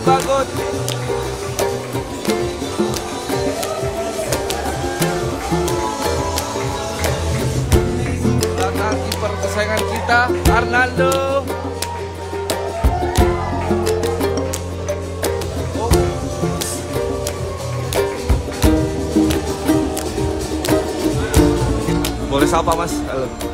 Bagot. Belakang kiper kita Arnaldo. Sapa mas? Halo.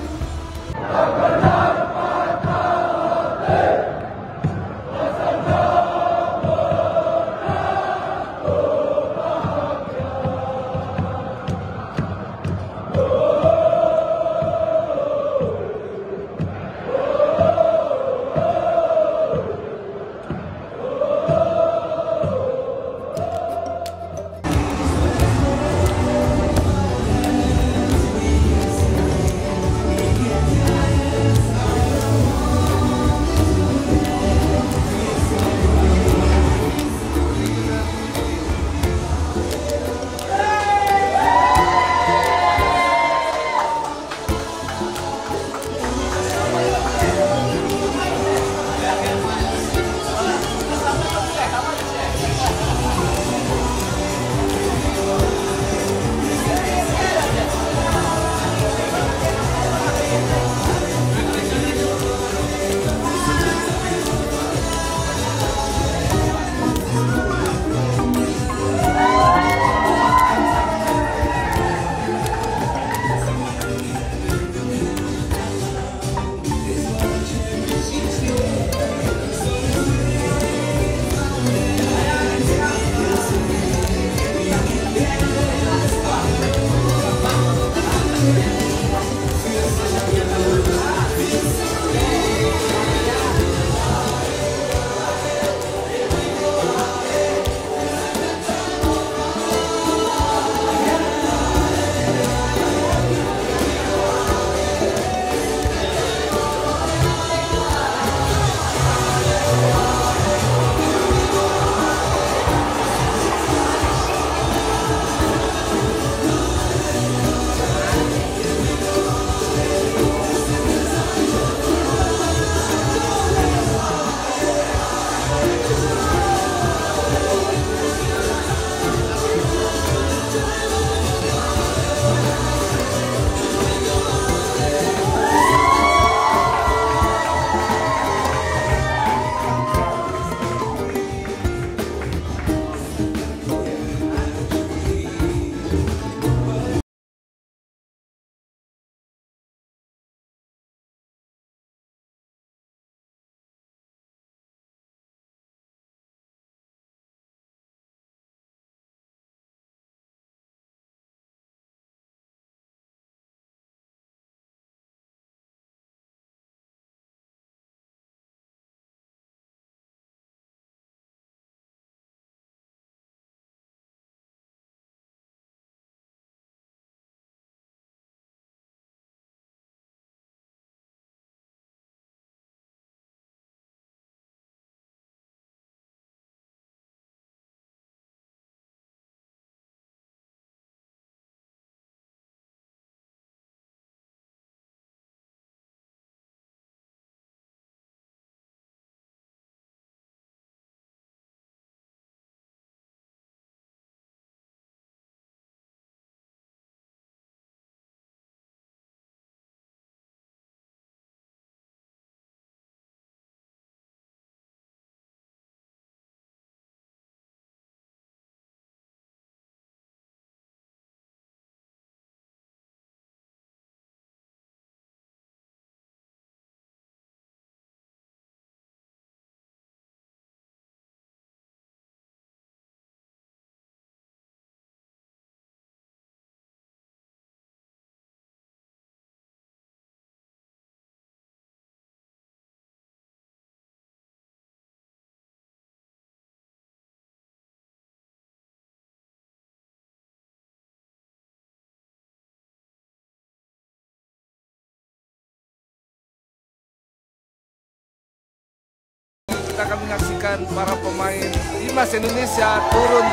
Kita akan menyaksikan para pemain timnas Indonesia turun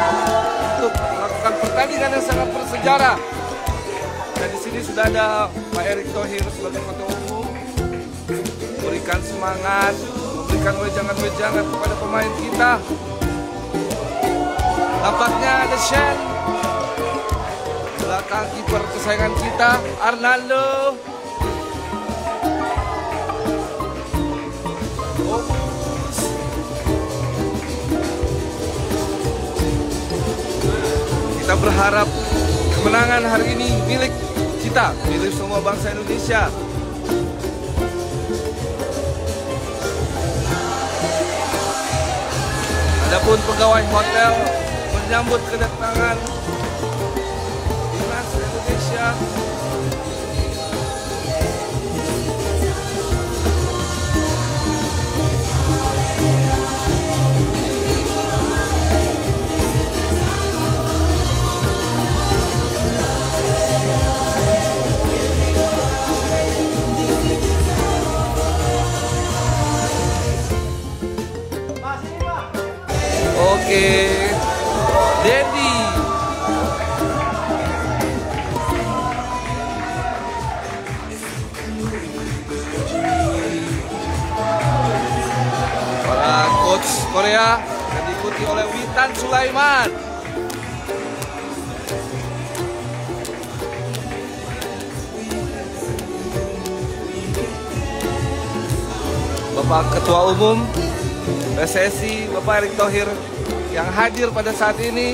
untuk melakukan pertandingan yang sangat bersejarah. Dan di sini sudah ada Pak Erick Thohir sebagai ketua umum memberikan semangat, memberikan wejangan-wejangan kepada pemain kita. Nampaknya ada Shen belakang kiper kesayangan kita Arnaldo. Berharap kemenangan hari ini milik kita, milik semua bangsa Indonesia. Adapun pegawai hotel menyambut kedatangan timnas Indonesia Korea yang diikuti oleh Witan Sulaiman. Bapak Ketua Umum PSSI Bapak Erick Thohir yang hadir pada saat ini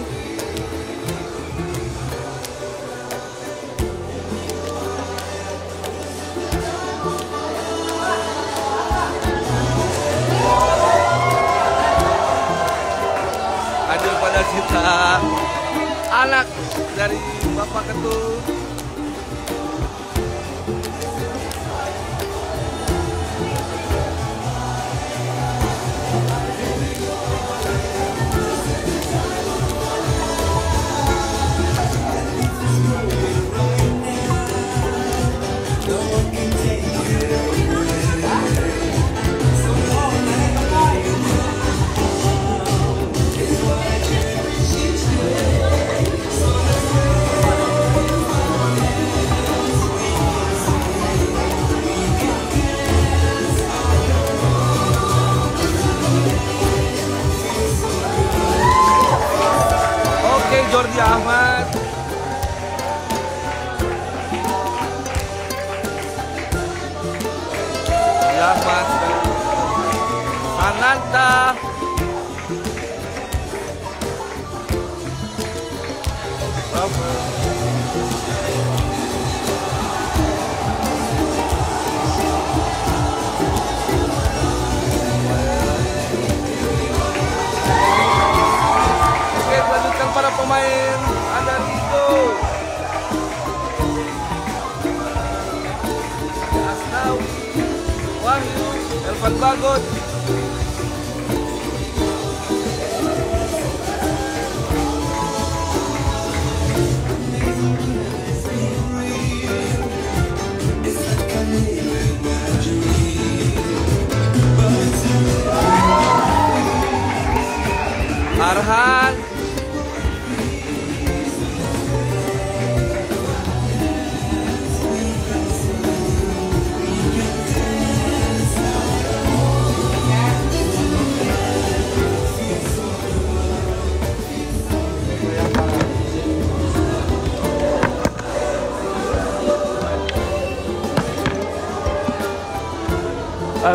anak dari Bapak Ketua Jordi Ahmad. Jordi Ahmad Ananta. Oke, pemain. Ada Rico. Asnawi. Wahyu. Elvan Bagot.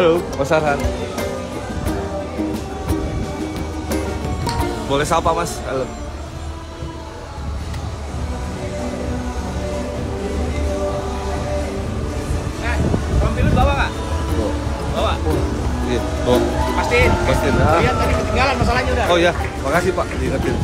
Halo, Mas Arhan. Boleh sapa Mas? Halo. Eh, lu bawa nggak? Bawa. Iya, oh, Pastiin. Pastiin, ah. Lihat tadi ketinggalan masalahnya udah. oh ya, makasih Pak, diingetin.